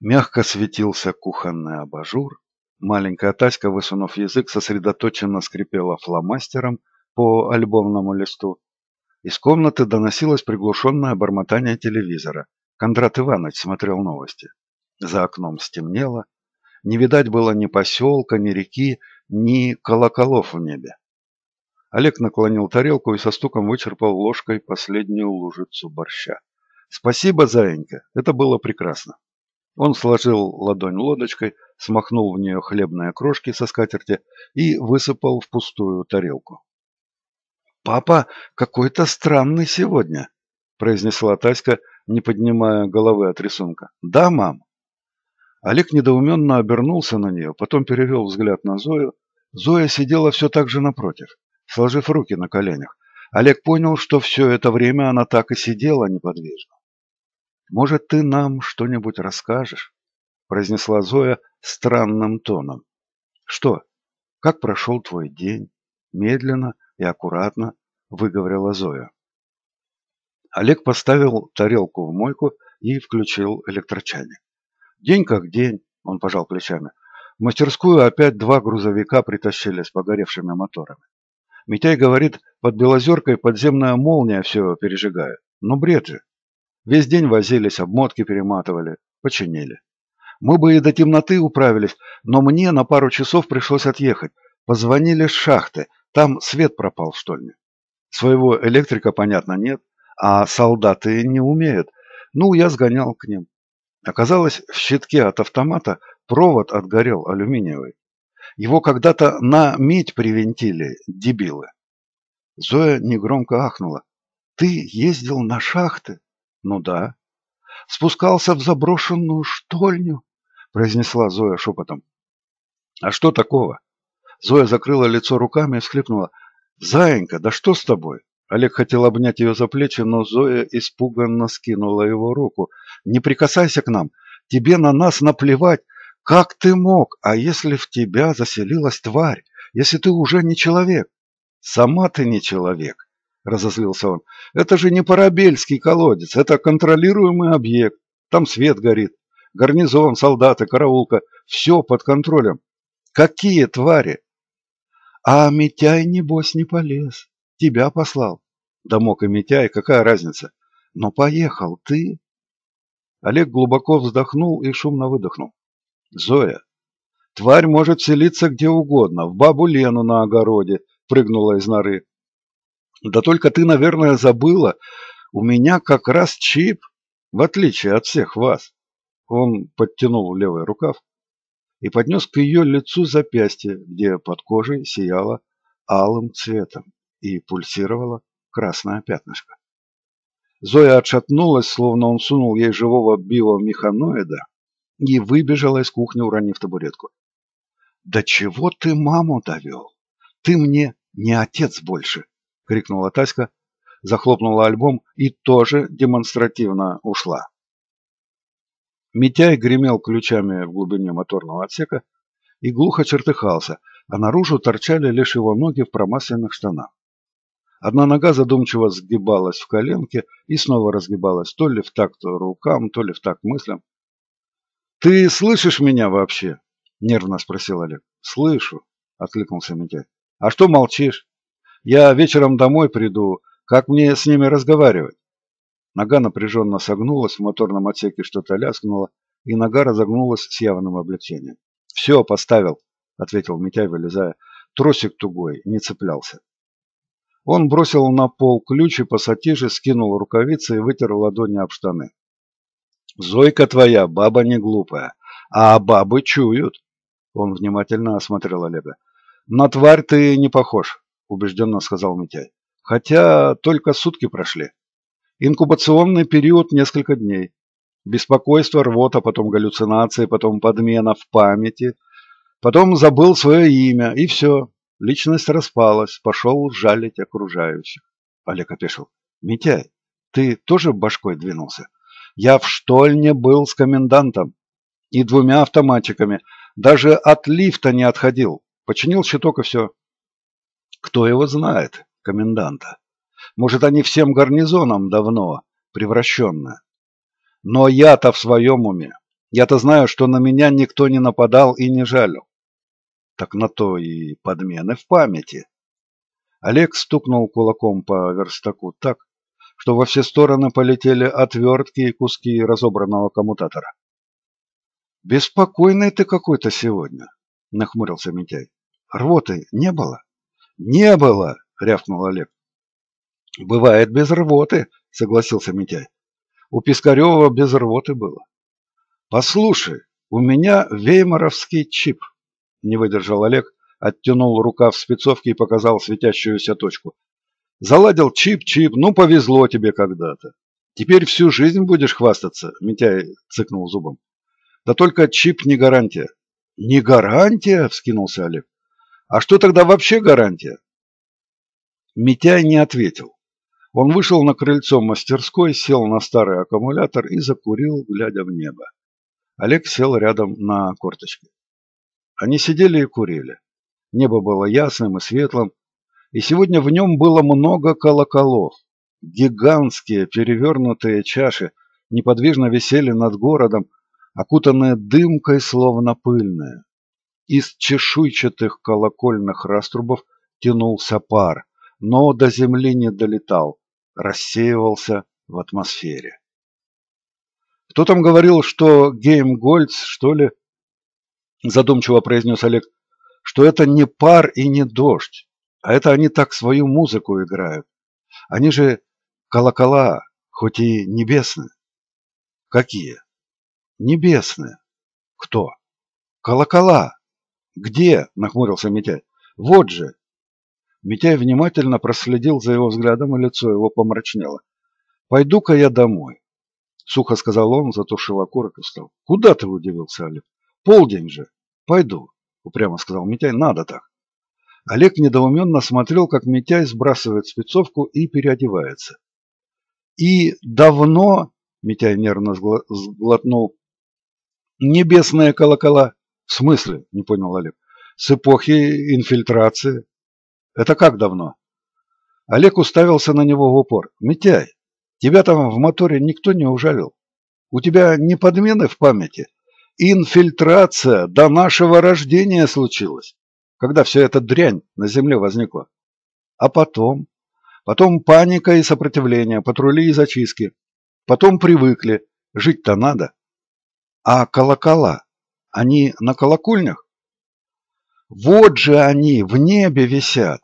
Мягко светился кухонный абажур. Маленькая Таська, высунув язык, сосредоточенно скрипела фломастером по альбомному листу. Из комнаты доносилось приглушенное бормотание телевизора. Кондрат Иванович смотрел новости. За окном стемнело. Не видать было ни поселка, ни реки, ни колоколов в небе. Олег наклонил тарелку и со стуком вычерпал ложкой последнюю лужицу борща. «Спасибо, заинька, это было прекрасно». Он сложил ладонь лодочкой, смахнул в нее хлебные крошки со скатерти и высыпал в пустую тарелку. «Папа какой-то странный сегодня», – произнесла Таська, не поднимая головы от рисунка. «Да, мам?» Олег недоуменно обернулся на нее, потом перевел взгляд на Зою. Зоя сидела все так же напротив, сложив руки на коленях. Олег понял, что все это время она так и сидела неподвижно. «Может, ты нам что-нибудь расскажешь?» – произнесла Зоя странным тоном. «Что? Как прошел твой день?» Медленно и аккуратно выговорила Зоя. Олег поставил тарелку в мойку и включил электрочайник. День как день, он пожал плечами. В мастерскую опять два грузовика притащили с погоревшими моторами. Митяй говорит, под Белозеркой подземная молния все пережигает. Ну бред же. Весь день возились, обмотки перематывали, починили. Мы бы и до темноты управились, но мне на пару часов пришлось отъехать. Позвонили с шахты, там свет пропал в штольне. Своего электрика, понятно, нет, а солдаты не умеют. Ну, я сгонял к ним. Оказалось, в щитке от автомата провод отгорел алюминиевый. Его когда-то на медь привинтили, дебилы. Зоя негромко ахнула. «Ты ездил на шахты?» «Ну да». «Спускался в заброшенную штольню?» произнесла Зоя шепотом. «А что такого?» Зоя закрыла лицо руками и всхлипнула. «Заинька, да что с тобой?» Олег хотел обнять ее за плечи, но Зоя испуганно скинула его руку. «Не прикасайся к нам! Тебе на нас наплевать! Как ты мог? А если в тебя заселилась тварь? Если ты уже не человек?» «Сама ты не человек!» – разозлился он. «Это же не парабельский колодец, это контролируемый объект. Там свет горит, гарнизон, солдаты, караулка – все под контролем. Какие твари? А Митяй, небось, не полез. Тебя послал. Да мог и Митяй, какая разница? Но поехал ты. Олег глубоко вздохнул и шумно выдохнул. Зоя, тварь может селиться где угодно, в бабу Лену на огороде, прыгнула из норы. Да только ты, наверное, забыла, у меня как раз чип, в отличие от всех вас. Он подтянул левый рукав, и поднес к ее лицу запястье, где под кожей сияло алым цветом и пульсировало красное пятнышко. Зоя отшатнулась, словно он сунул ей живого биомеханоида и выбежала из кухни, уронив табуретку. «Да чего ты маму довел? Ты мне не отец больше!» — крикнула Таська, захлопнула альбом и тоже демонстративно ушла. Митяй гремел ключами в глубине моторного отсека и глухо чертыхался, а наружу торчали лишь его ноги в промасленных штанах. Одна нога задумчиво сгибалась в коленке и снова разгибалась, то ли в такт рукам, то ли в такт мыслям. «Ты слышишь меня вообще?» – нервно спросил Олег. «Слышу», – откликнулся Митяй. «А что молчишь? Я вечером домой приду. Как мне с ними разговаривать?» Нога напряженно согнулась, в моторном отсеке что-то лязгнуло, и нога разогнулась с явным облегчением. «Все, поставил», — ответил Митяй, вылезая. Тросик тугой, не цеплялся. Он бросил на пол ключ и пассатижи, скинул рукавицы и вытер ладони об штаны. «Зойка твоя, баба не глупая, а бабы чуют!» Он внимательно осмотрел Олега. «На тварь ты не похож», — убежденно сказал Митяй. «Хотя только сутки прошли». Инкубационный период несколько дней. Беспокойство, рвота, потом галлюцинации, потом подмена в памяти. Потом забыл свое имя, и все. Личность распалась, пошел жалить окружающих. Олег опешил. «Митяй, ты тоже башкой двинулся? Я в штольне был с комендантом и двумя автоматчиками. Даже от лифта не отходил. Починил щиток и все. Кто его знает, коменданта? Может, они всем гарнизоном давно превращенные. Но я-то в своем уме. Я-то знаю, что на меня никто не нападал и не жалил. Так на то и подмены в памяти. Олег стукнул кулаком по верстаку так, что во все стороны полетели отвертки и куски разобранного коммутатора. «Беспокойный ты какой-то сегодня», — нахмурился Митяй. «Рвоты не было?» «Не было!» — рявкнул Олег. «Бывает без рвоты», — согласился Митяй. «У Пискарева без рвоты было». «Послушай, у меня веймаровский чип», — не выдержал Олег, оттянул рукав спецовки и показал светящуюся точку. Заладил чип-чип, ну повезло тебе когда-то. Теперь всю жизнь будешь хвастаться, Митяй цыкнул зубом. Да только чип не гарантия. Не гарантия, вскинулся Олег. А что тогда вообще гарантия? Митяй не ответил. Он вышел на крыльцо мастерской, сел на старый аккумулятор и закурил, глядя в небо. Олег сел рядом на корточке. Они сидели и курили. Небо было ясным и светлым, и сегодня в нем было много колоколов. Гигантские перевернутые чаши неподвижно висели над городом, окутанные дымкой, словно пыльные. Из чешуйчатых колокольных раструбов тянулся пар, но до земли не долетал, рассеивался в атмосфере. Кто там говорил, что Геймгольц, что ли? Задумчиво произнес Олег, что это не пар и не дождь. А это они так свою музыку играют. Они же колокола, хоть и небесные. Какие? Небесные. Кто? Колокола. Где? Нахмурился Митяй. Вот же. Митяй внимательно проследил за его взглядом, и лицо его помрачнело. «Пойду-ка я домой», — сухо сказал он, затушив окурок и встал. «Куда ты?» — удивился Олег. «Полдень же. Пойду», — упрямо сказал Митяй. «Надо так». Олег недоуменно смотрел, как Митяй сбрасывает спецовку и переодевается. И давно, Митяй нервно сглотнул, небесные колокола. В смысле, не понял Олег. С эпохи инфильтрации. Это как давно? Олег уставился на него в упор. Митяй, тебя там в моторе никто не ужалил. У тебя не подмены в памяти. Инфильтрация до нашего рождения случилась когда вся эта дрянь на земле возникла. А потом? Потом паника и сопротивление, патрули и зачистки. Потом привыкли. Жить-то надо. А колокола? Они на колокольнях? Вот же они, в небе висят.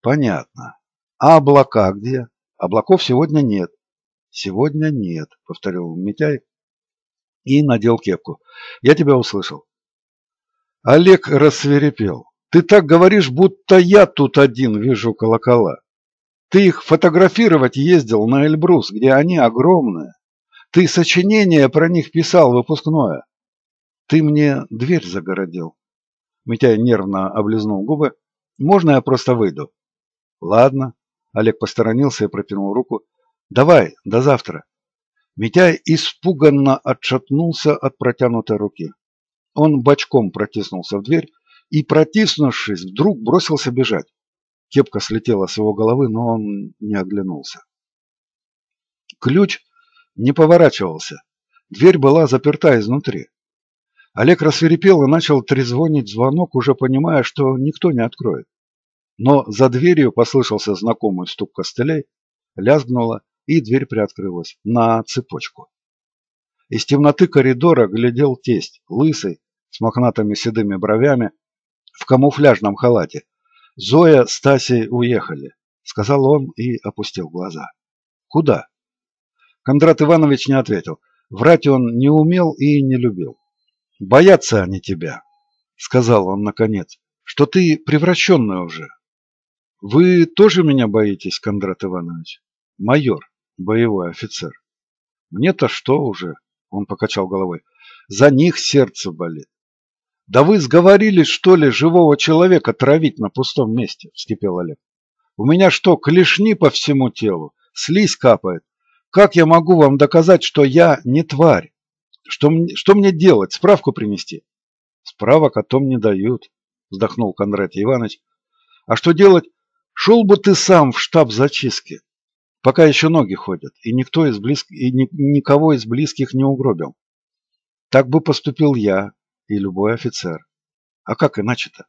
Понятно. А облака где? Облаков сегодня нет. Сегодня нет, повторил Митяй и надел кепку. Я тебя услышал. Олег рассверепел. Ты так говоришь, будто я тут один вижу колокола. Ты их фотографировать ездил на Эльбрус, где они огромные. Ты сочинение про них писал выпускное. Ты мне дверь загородил. Митяй нервно облизнул губы. Можно я просто выйду? Ладно. Олег посторонился и протянул руку. Давай, до завтра. Митяй испуганно отшатнулся от протянутой руки. Он бочком протиснулся в дверь и, протиснувшись, вдруг бросился бежать. Кепка слетела с его головы, но он не оглянулся. Ключ не поворачивался. Дверь была заперта изнутри. Олег рассверепел и начал трезвонить звонок, уже понимая, что никто не откроет. Но за дверью послышался знакомый стук костылей, лязгнуло, и дверь приоткрылась на цепочку. Из темноты коридора глядел тесть, лысый, с мохнатыми седыми бровями, в камуфляжном халате. Зоя с Тасей уехали, сказал он и опустил глаза. Куда? Кондрат Иванович не ответил. Врать он не умел и не любил. Боятся они тебя, сказал он наконец, что ты превращенный уже. Вы тоже меня боитесь, Кондрат Иванович? Майор, боевой офицер. Мне-то что уже? Он покачал головой. За них сердце болит. «Да вы сговорились, что ли, живого человека травить на пустом месте?» – вскипел Олег. «У меня что, клешни по всему телу? Слизь капает. Как я могу вам доказать, что я не тварь? Что, мне, что мне делать? Справку принести?» «Справок о том не дают», – вздохнул Кондратий Иванович. «А что делать? Шел бы ты сам в штаб зачистки, пока еще ноги ходят, и никто из близких, и ни, никого из близких не угробил. Так бы поступил я и любой офицер. А как иначе-то?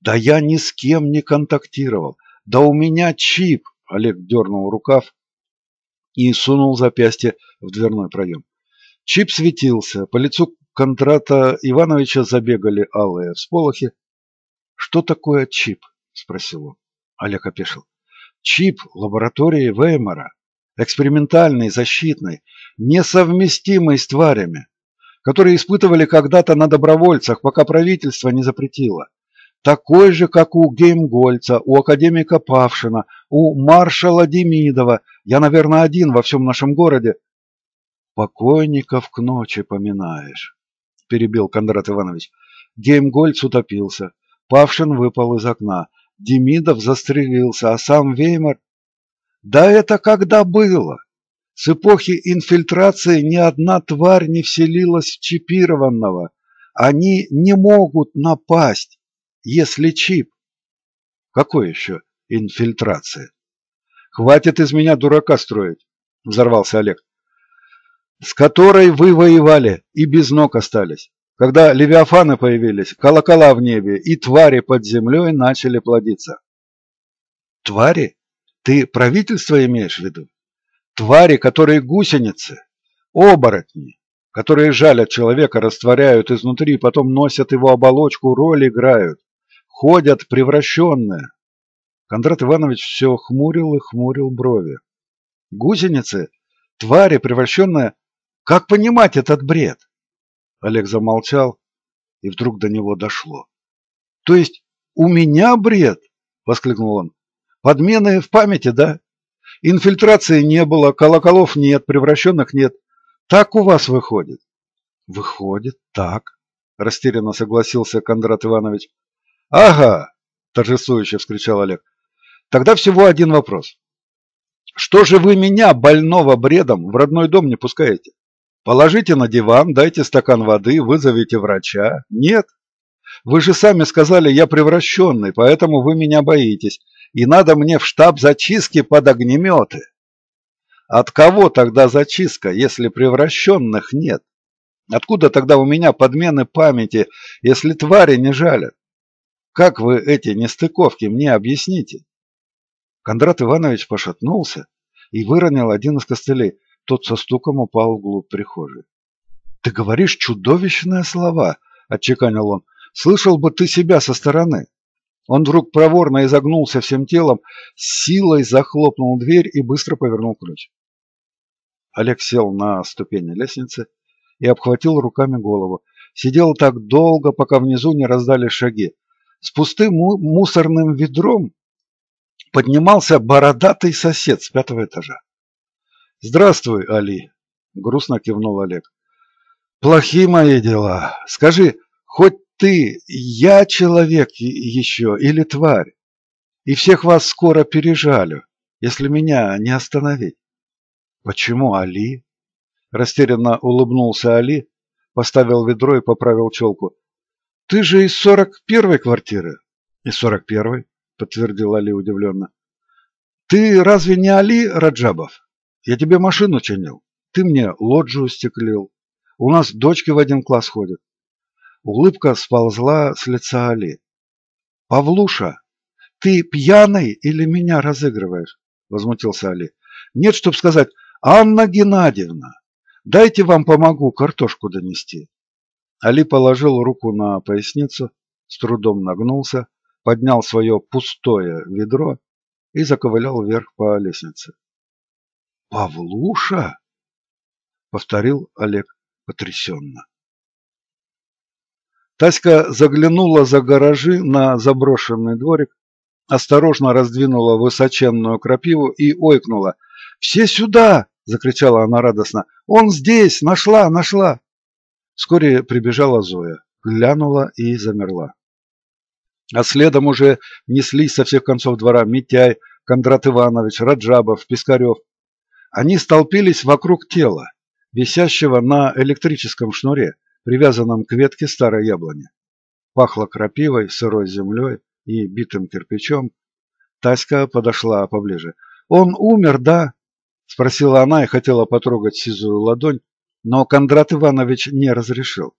Да я ни с кем не контактировал. Да у меня чип. Олег дернул рукав и сунул запястье в дверной проем. Чип светился. По лицу Кондрата Ивановича забегали алые всполохи. «Что такое чип?» – спросил он. Олег опешил. «Чип лаборатории Веймара. Экспериментальный, защитный, несовместимый с тварями которые испытывали когда-то на добровольцах, пока правительство не запретило. Такой же, как у Геймгольца, у академика Павшина, у маршала Демидова. Я, наверное, один во всем нашем городе. Покойников к ночи поминаешь, перебил Кондрат Иванович. Геймгольц утопился. Павшин выпал из окна. Демидов застрелился, а сам Веймар... Да это когда было? С эпохи инфильтрации ни одна тварь не вселилась в чипированного. Они не могут напасть, если чип. Какой еще инфильтрация? Хватит из меня дурака строить, взорвался Олег. С которой вы воевали и без ног остались. Когда левиафаны появились, колокола в небе и твари под землей начали плодиться. Твари? Ты правительство имеешь в виду? Твари, которые гусеницы, оборотни, которые жалят человека, растворяют изнутри, потом носят его оболочку, роль играют, ходят превращенные. Кондрат Иванович все хмурил и хмурил брови. Гусеницы, твари, превращенные... Как понимать этот бред? Олег замолчал, и вдруг до него дошло. То есть у меня бред? Воскликнул он. Подмены в памяти, да? Инфильтрации не было, колоколов нет, превращенных нет. Так у вас выходит? Выходит, так, растерянно согласился Кондрат Иванович. Ага, торжествующе вскричал Олег. Тогда всего один вопрос. Что же вы меня, больного бредом, в родной дом не пускаете? Положите на диван, дайте стакан воды, вызовите врача. Нет. Вы же сами сказали, я превращенный, поэтому вы меня боитесь и надо мне в штаб зачистки под огнеметы. От кого тогда зачистка, если превращенных нет? Откуда тогда у меня подмены памяти, если твари не жалят? Как вы эти нестыковки мне объясните? Кондрат Иванович пошатнулся и выронил один из костылей. Тот со стуком упал вглубь прихожей. — Ты говоришь чудовищные слова, — отчеканил он. — Слышал бы ты себя со стороны. Он вдруг проворно изогнулся всем телом, силой захлопнул дверь и быстро повернул ключ. Олег сел на ступени лестницы и обхватил руками голову. Сидел так долго, пока внизу не раздали шаги. С пустым мусорным ведром поднимался бородатый сосед с пятого этажа. «Здравствуй, Али!» — грустно кивнул Олег. «Плохие мои дела. Скажи, хоть ты, я человек еще или тварь, и всех вас скоро пережалю, если меня не остановить. Почему Али? Растерянно улыбнулся Али, поставил ведро и поправил челку. Ты же из сорок первой квартиры. Из сорок первой, подтвердил Али удивленно. Ты разве не Али Раджабов? Я тебе машину чинил. Ты мне лоджию стеклил. У нас дочки в один класс ходят. Улыбка сползла с лица Али. «Павлуша, ты пьяный или меня разыгрываешь?» Возмутился Али. «Нет, чтоб сказать, Анна Геннадьевна, дайте вам помогу картошку донести». Али положил руку на поясницу, с трудом нагнулся, поднял свое пустое ведро и заковылял вверх по лестнице. «Павлуша?» — повторил Олег потрясенно. Таська заглянула за гаражи на заброшенный дворик, осторожно раздвинула высоченную крапиву и ойкнула. «Все сюда!» – закричала она радостно. «Он здесь! Нашла! Нашла!» Вскоре прибежала Зоя, глянула и замерла. А следом уже неслись со всех концов двора Митяй, Кондрат Иванович, Раджабов, Пискарев. Они столпились вокруг тела, висящего на электрическом шнуре привязанном к ветке старой яблони. Пахло крапивой, сырой землей и битым кирпичом. Таська подошла поближе. «Он умер, да?» – спросила она и хотела потрогать сизую ладонь, но Кондрат Иванович не разрешил.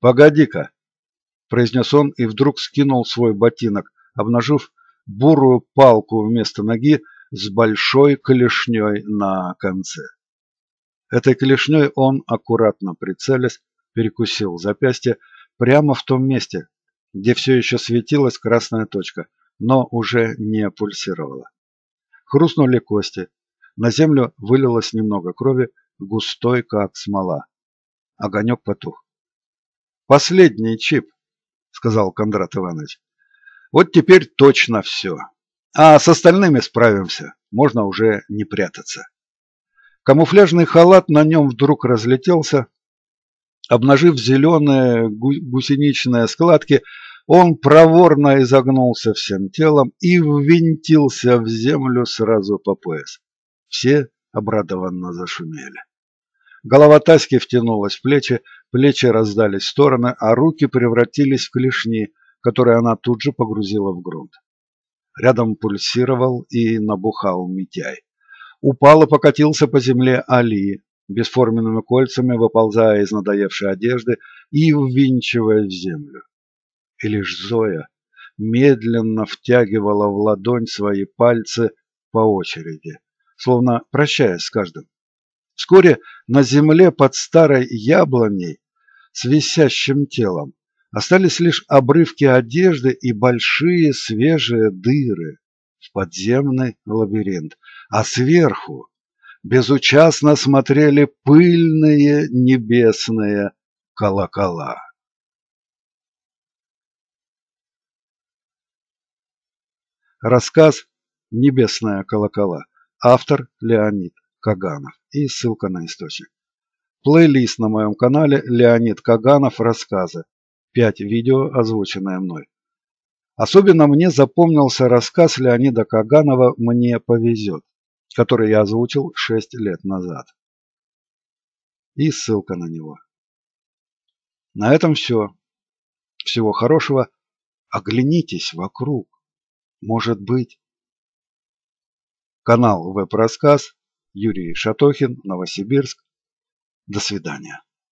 «Погоди-ка!» – произнес он и вдруг скинул свой ботинок, обнажив бурую палку вместо ноги с большой клешней на конце. Этой клешней он, аккуратно прицелясь, перекусил запястье прямо в том месте, где все еще светилась красная точка, но уже не пульсировала. Хрустнули кости, на землю вылилось немного крови, густой, как смола. Огонек потух. «Последний чип», — сказал Кондрат Иванович. «Вот теперь точно все. А с остальными справимся. Можно уже не прятаться». Камуфляжный халат на нем вдруг разлетелся. Обнажив зеленые гусеничные складки, он проворно изогнулся всем телом и ввинтился в землю сразу по пояс. Все обрадованно зашумели. Голова Таськи втянулась в плечи, плечи раздались в стороны, а руки превратились в клешни, которые она тут же погрузила в грунт. Рядом пульсировал и набухал Митяй. Упал и покатился по земле Али, бесформенными кольцами выползая из надоевшей одежды и ввинчивая в землю. И лишь Зоя медленно втягивала в ладонь свои пальцы по очереди, словно прощаясь с каждым. Вскоре на земле под старой яблоней с висящим телом остались лишь обрывки одежды и большие свежие дыры в подземный лабиринт, а сверху безучастно смотрели пыльные небесные колокола. Рассказ «Небесная колокола». Автор Леонид Каганов. И ссылка на источник. Плейлист на моем канале Леонид Каганов «Рассказы». Пять видео, озвученное мной. Особенно мне запомнился рассказ Леонида Каганова «Мне повезет», который я озвучил шесть лет назад. И ссылка на него. На этом все. Всего хорошего. Оглянитесь вокруг. Может быть. Канал Веб-рассказ. Юрий Шатохин, Новосибирск. До свидания.